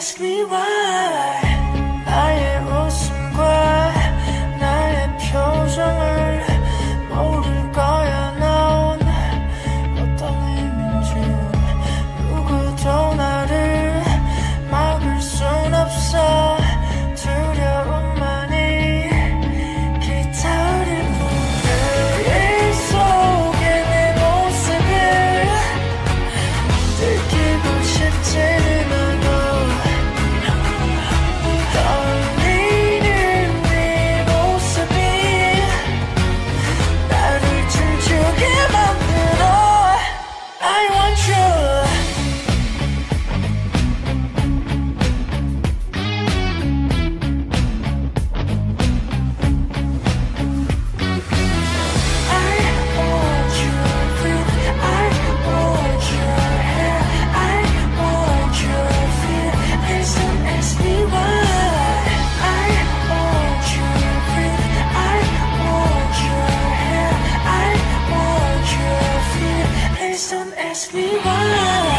ask me why. why.